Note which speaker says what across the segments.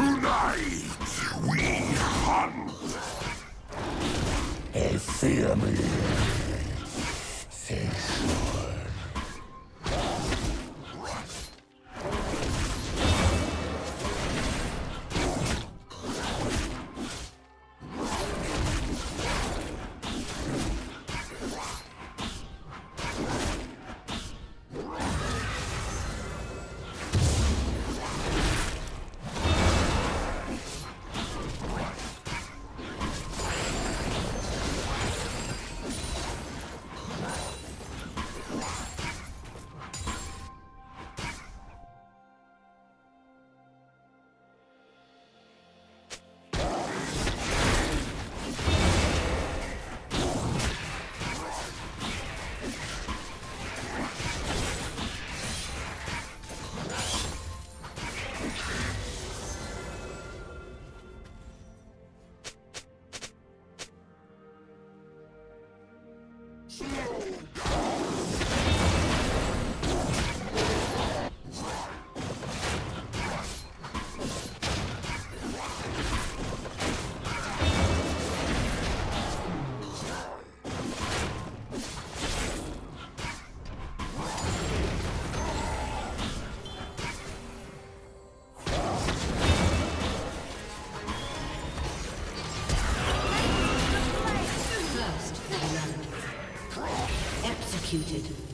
Speaker 1: Tonight we hunt. They fear me.
Speaker 2: Executed.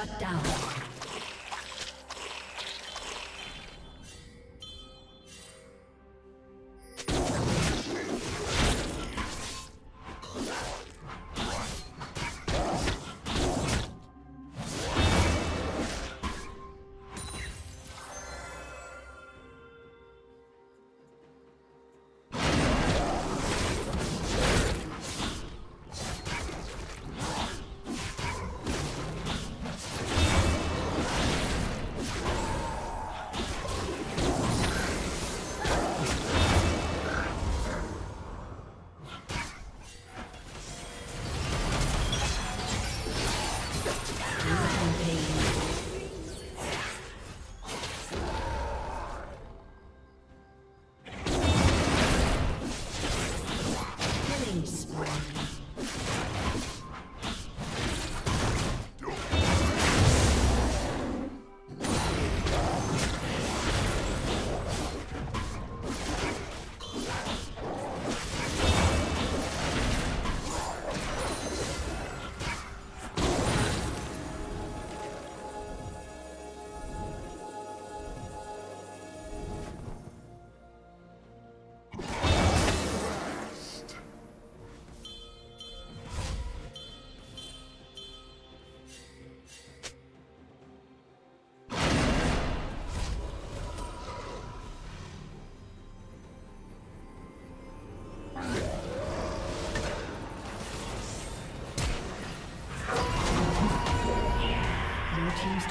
Speaker 2: Shut down.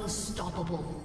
Speaker 2: Unstoppable.